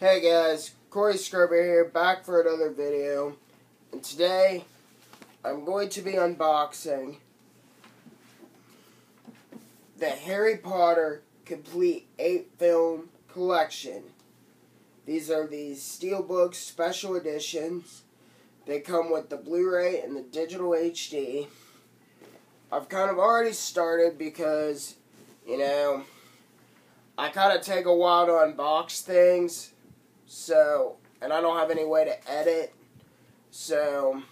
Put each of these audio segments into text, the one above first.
Hey guys, Corey Scrubber here, back for another video. And today, I'm going to be unboxing the Harry Potter Complete 8 Film Collection. These are the Steelbook Special Editions. They come with the Blu-ray and the digital HD. I've kind of already started because, you know, I kind of take a while to unbox things so, and I don't have any way to edit. So,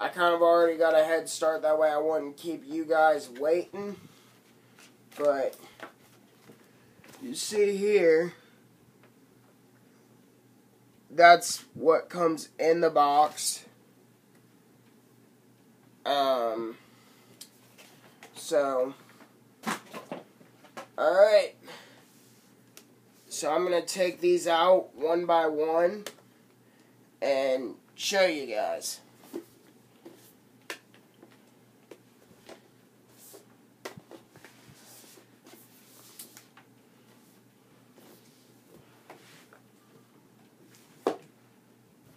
I kind of already got a head start. That way I wouldn't keep you guys waiting. But, you see here, that's what comes in the box. Um, so, alright. So I'm going to take these out one by one and show you guys.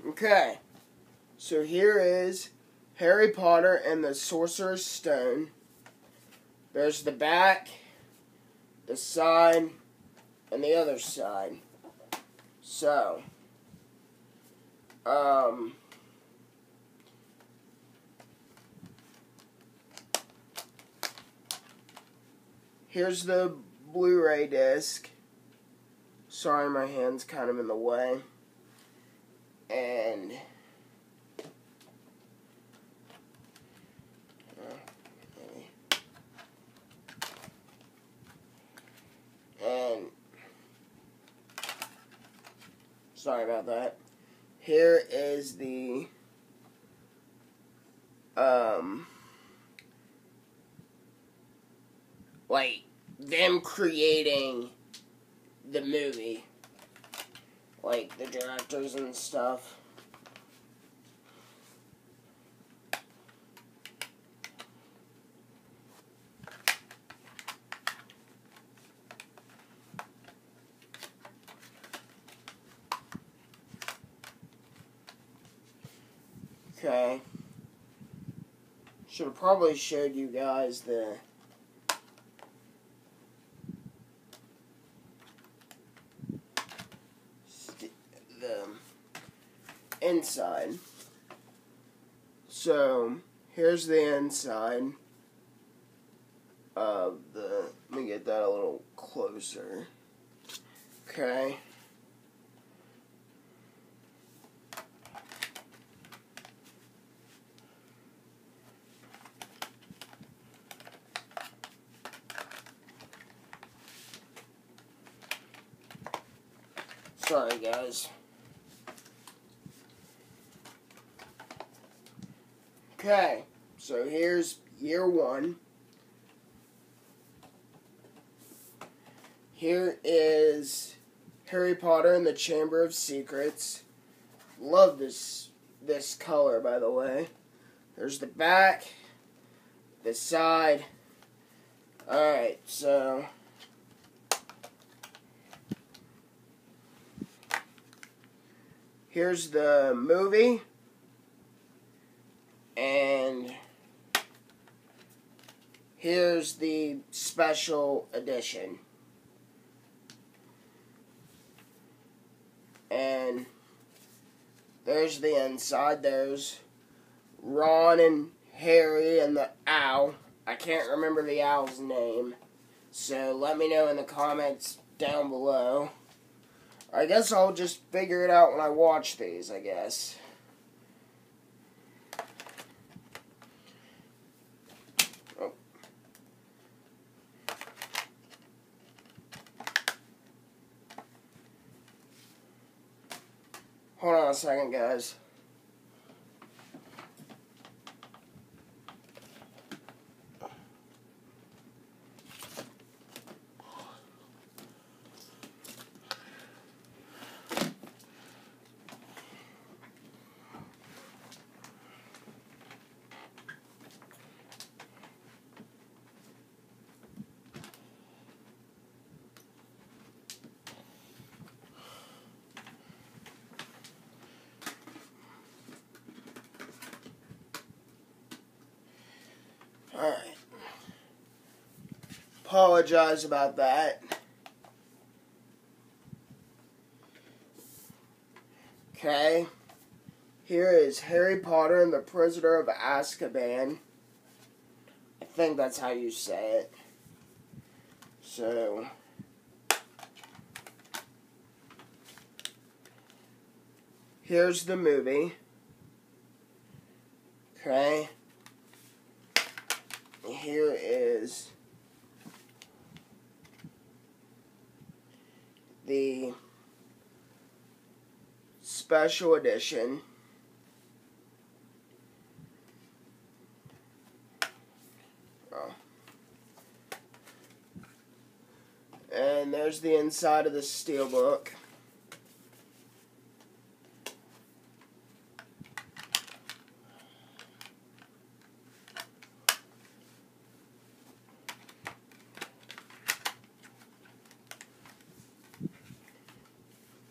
Okay, so here is Harry Potter and the Sorcerer's Stone. There's the back, the side, and the other side. So, um, here's the Blu-ray disc. Sorry, my hand's kind of in the way. And and Sorry about that. Here is the um like them creating the movie. Like the directors and stuff. Okay. Should have probably showed you guys the the inside. So, here's the inside of the let me get that a little closer. Okay. Guys. Okay, so here's year one. Here is Harry Potter and the Chamber of Secrets. Love this this color, by the way. There's the back, the side. Alright, so here's the movie. And here's the special edition. And there's the inside. There's Ron and Harry and the owl. I can't remember the owl's name. So let me know in the comments down below. I guess I'll just figure it out when I watch these, I guess. Oh. Hold on a second, guys. Alright. Apologize about that. Okay. Here is Harry Potter and the Prisoner of Azkaban. I think that's how you say it. So. Here's the movie. Okay. Here is the special edition. Oh. And there's the inside of the steelbook.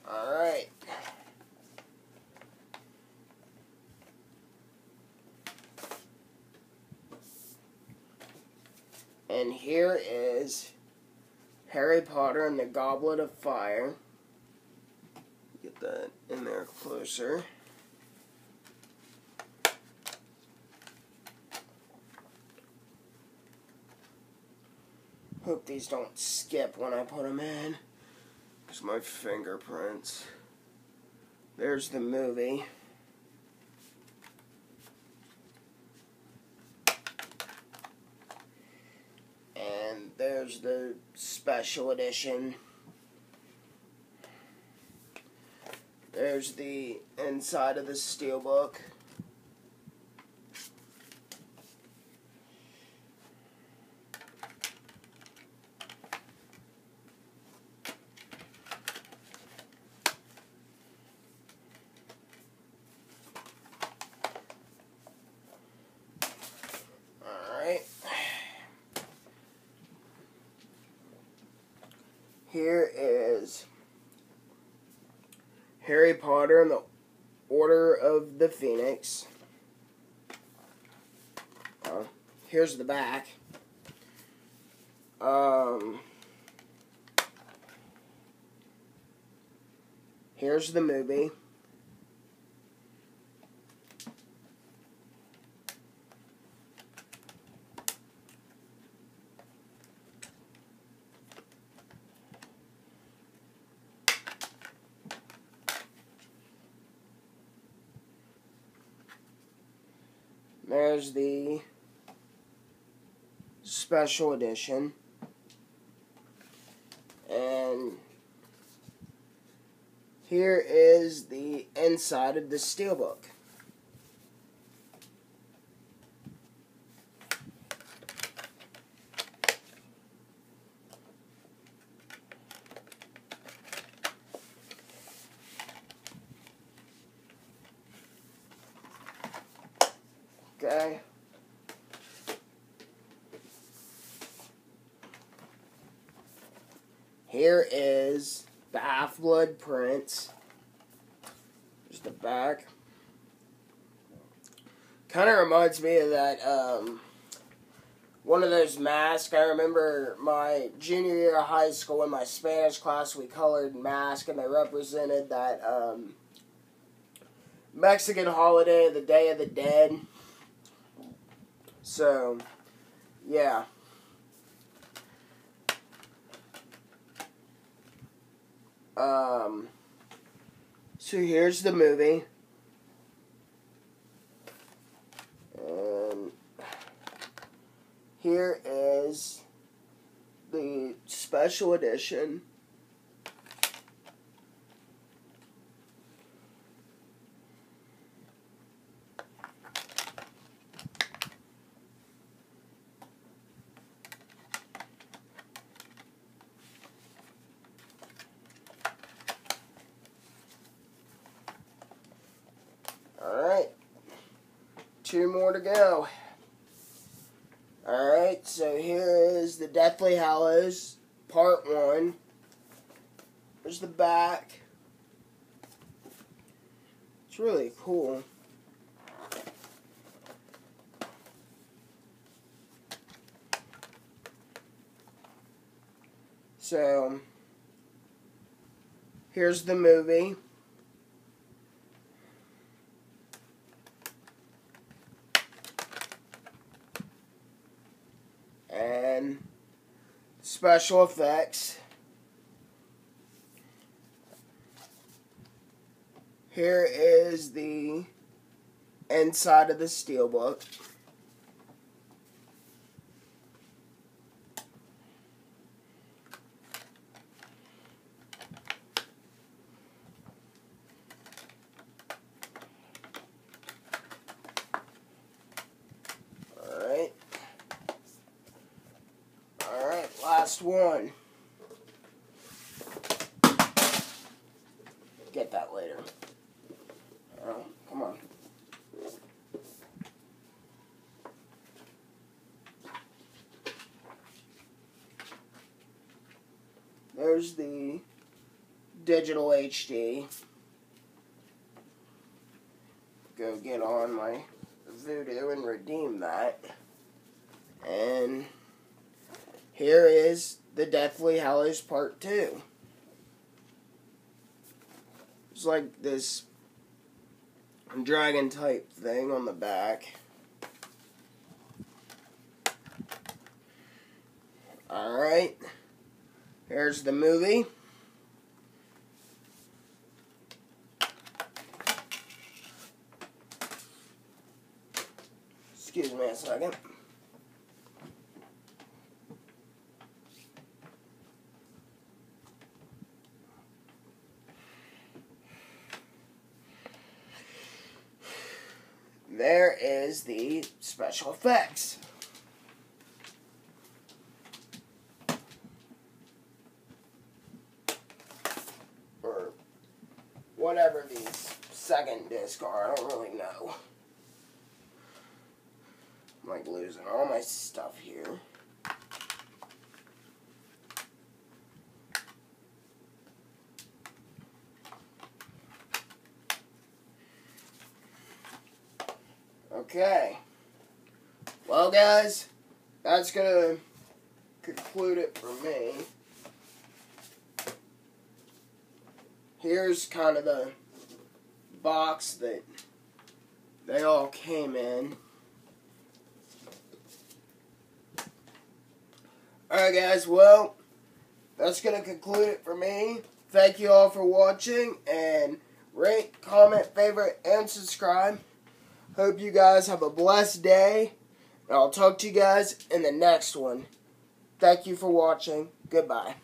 Alright. And here is Harry Potter and the Goblet of Fire. Get that in there closer. Hope these don't skip when I put them in. There's my fingerprints. There's the movie. And the special edition. There's the inside of the steelbook. Alright. Here is Harry Potter and the Order of the Phoenix. Uh, here's the back. Um, here's the movie. There's the special edition. And here is the inside of the steelbook. Okay. Here is the Half Blood Prince. Just the back. Kind of reminds me of that, um, one of those masks. I remember my junior year of high school in my Spanish class, we colored masks and they represented that, um, Mexican holiday, the Day of the Dead. So, yeah. Um, so here's the movie. And here is the special edition. two more to go. Alright, so here is the Deathly Hallows, part one. There's the back. It's really cool. So, here's the movie. And special effects. Here is the inside of the steelbook. Alright. Alright, last one. Get that later. Come on. There's the digital HD. Go get on my Vudu and redeem that. And here is the Deathly Hallows Part 2. It's like this dragon type thing on the back. Alright. Here's the movie. Excuse me a second. There is the special effects. Or whatever these second disc are, I don't really know. I'm like losing all my stuff here. Okay. Well, guys, that's going to conclude it for me. Here's kind of the box that they all came in. Alright, guys, well, that's going to conclude it for me. Thank you all for watching, and rate, comment, favorite, and subscribe. Hope you guys have a blessed day. And I'll talk to you guys in the next one. Thank you for watching. Goodbye.